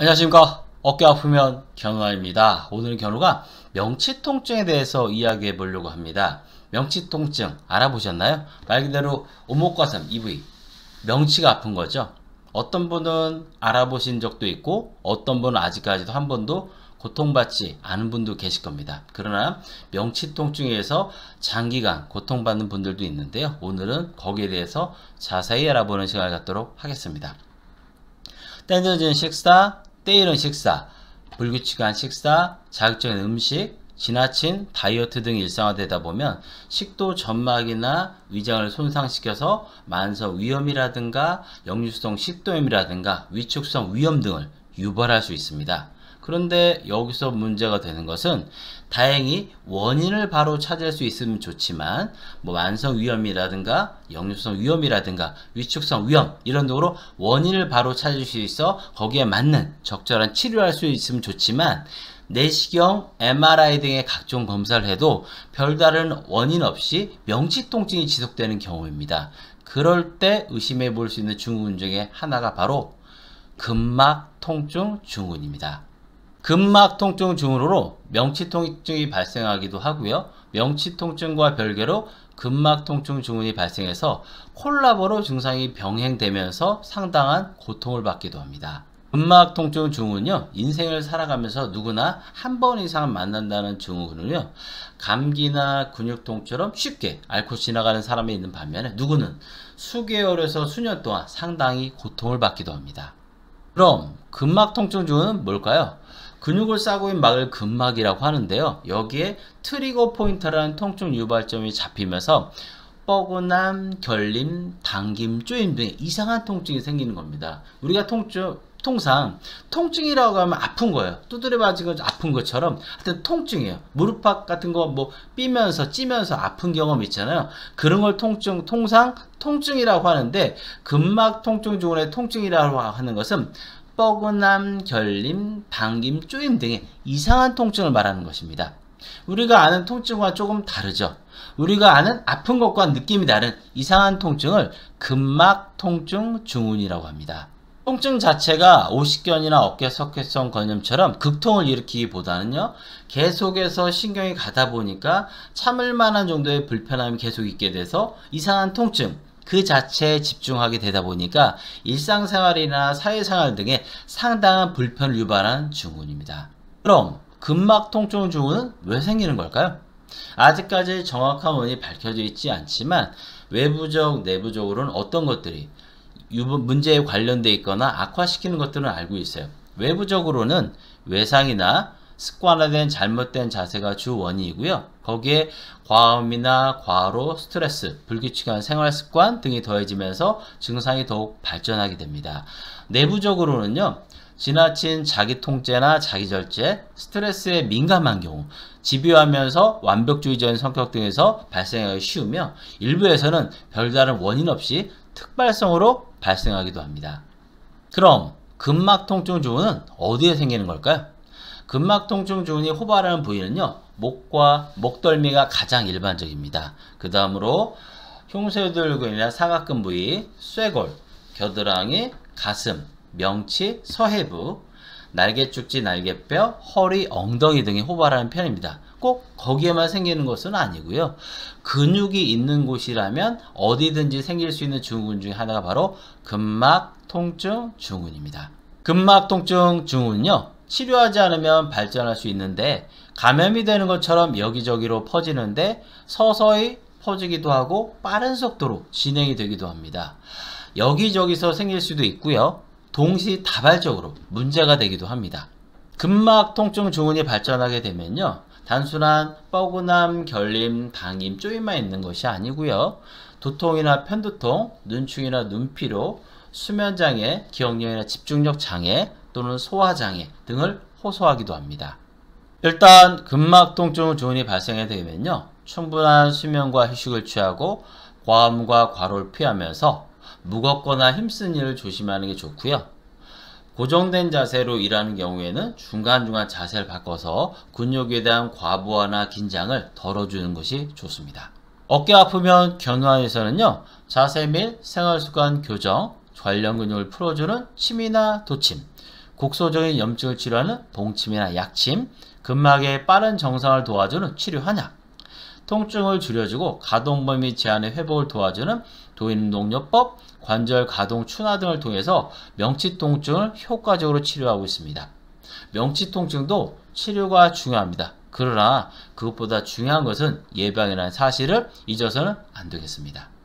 안녕하십니까 어깨 아프면 견우아입니다 오늘은 견우가 명치통증에 대해서 이야기해 보려고 합니다 명치통증 알아보셨나요? 말 그대로 오목가슴 EV 명치가 아픈 거죠 어떤 분은 알아보신 적도 있고 어떤 분은 아직까지도 한 번도 고통받지 않은 분도 계실 겁니다. 그러나 명치통증에서 장기간 고통받는 분들도 있는데요. 오늘은 거기에 대해서 자세히 알아보는 시간을 갖도록 하겠습니다. 땡겨진 식사, 때이른 식사, 불규칙한 식사, 자극적인 음식, 지나친 다이어트 등이 일상화되다 보면 식도 점막이나 위장을 손상시켜서 만성 위염이라든가 역류성 식도염이라든가 위축성 위염 등을 유발할 수 있습니다. 그런데 여기서 문제가 되는 것은 다행히 원인을 바로 찾을 수 있으면 좋지만 뭐 만성 위염이라든가 역류성 위염이라든가 위축성 위염 이런 등으로 원인을 바로 찾을 수 있어 거기에 맞는 적절한 치료할 수 있으면 좋지만 내시경, MRI 등의 각종 검사를 해도 별다른 원인 없이 명치 통증이 지속되는 경우입니다. 그럴 때 의심해 볼 수 있는 증후군 중에 하나가 바로 근막 통증 증후군입니다. 근막 통증 증후로 명치 통증이 발생하기도 하고요. 명치 통증과 별개로 근막 통증 증후군이 발생해서 콜라보로 증상이 병행되면서 상당한 고통을 받기도 합니다. 근막 통증 증후군요. 인생을 살아가면서 누구나 한 번 이상 만난다는 증후군은요. 감기나 근육통처럼 쉽게 앓고 지나가는 사람이 있는 반면에 누구는 수개월에서 수년 동안 상당히 고통을 받기도 합니다. 그럼 근막 통증 증후는 뭘까요? 근육을 싸고 있는 막을 근막이라고 하는데요. 여기에 trigger point라는 통증 유발점이 잡히면서 뻐근함, 결림, 당김, 쪼임 등 이상한 통증이 생기는 겁니다. 우리가 통증 통상 통증이라고 하면 아픈 거예요. 두드려 맞은 거 아픈 것처럼 하여튼 통증이에요. 무릎팍 같은 거 뭐 삐면서 찌면서 아픈 경험 있잖아요. 그런 걸 통증 통상 통증이라고 하는데 근막 통증 중에 통증이라고 하는 것은 뻐근함, 결림, 당김, 쪼임 등의 이상한 통증을 말하는 것입니다. 우리가 아는 통증과 조금 다르죠. 우리가 아는 아픈 것과 느낌이 다른 이상한 통증을 근막 통증 증후군이라고 합니다. 통증 자체가 오십견이나 어깨 석회성 건염처럼 극통을 일으키기보다는요 계속해서 신경이 가다 보니까 참을 만한 정도의 불편함이 계속 있게 돼서 이상한 통증 그 자체에 집중하게 되다 보니까 일상생활이나 사회생활 등에 상당한 불편을 유발하는 증후군입니다. 그럼 근막 통증 증후는 왜 생기는 걸까요? 아직까지 정확한 원인이 밝혀져 있지 않지만 외부적, 내부적으로는 어떤 것들이 문제에 관련돼 있거나 악화시키는 것들은 알고 있어요. 외부적으로는 외상이나 습관화된 잘못된 자세가 주 원인이고요. 거기에 과음이나 과로, 스트레스, 불규칙한 생활 습관 등이 더해지면서 증상이 더욱 발전하게 됩니다. 내부적으로는요. 지나친 자기 통제나 자기 절제, 스트레스에 민감한 경우, 집요하면서 완벽주의적인 성격 등에서 발생하기 쉬우며 일부에서는 별다른 원인 없이 특발성으로 발생하기도 합니다. 그럼 근막 통증 증후는 어디에 생기는 걸까요? 근막 통증 증후군이 호발하는 부위는요. 목과 목덜미가 가장 일반적입니다. 그 다음으로 흉쇄들근이나 사각근 부위, 쇄골, 겨드랑이, 가슴, 명치, 서해부, 날개축지, 날개뼈, 허리, 엉덩이 등이 호발하는 편입니다. 꼭 거기에만 생기는 것은 아니고요. 근육이 있는 곳이라면 어디든지 생길 수 있는 증후군 중에 하나가 바로 근막 통증 증후군입니다. 근막 통증 증후군은요. 치료하지 않으면 발전할 수 있는데 감염이 되는 것처럼 여기저기로 퍼지는데 서서히 퍼지기도 하고 빠른 속도로 진행이 되기도 합니다. 여기저기서 생길 수도 있고요. 동시다발적으로 문제가 되기도 합니다. 근막 통증 증후군이 발전하게 되면요. 단순한 뻐근함, 결림, 당임, 쪼임만 있는 것이 아니고요. 두통이나 편두통, 눈충이나 눈피로, 수면장애, 기억력이나 집중력 장애 또는 소화장애 등을 호소하기도 합니다. 일단 근막 통증 증후군이 발생해 되면요. 충분한 수면과 휴식을 취하고 과음과 과로를 피하면서 무겁거나 힘쓴 일을 조심하는 게 좋고요. 고정된 자세로 일하는 경우에는 중간중간 자세를 바꿔서 근육에 대한 과부하나 긴장을 덜어주는 것이 좋습니다. 어깨 아프면 견우한에서는요 자세 및 생활습관 교정, 관련 근육을 풀어주는 침이나 도침, 국소적인 염증을 치료하는 봉침이나 약침, 근막의 빠른 정상을 도와주는 치료 한약, 통증을 줄여주고 가동 범위 제한의 회복을 도와주는 도인운동요법, 관절 가동 춘화 등을 통해서 명치 통증을 효과적으로 치료하고 있습니다. 명치 통증도 치료가 중요합니다. 그러나 그것보다 중요한 것은 예방이라는 사실을 잊어서는 안 되겠습니다.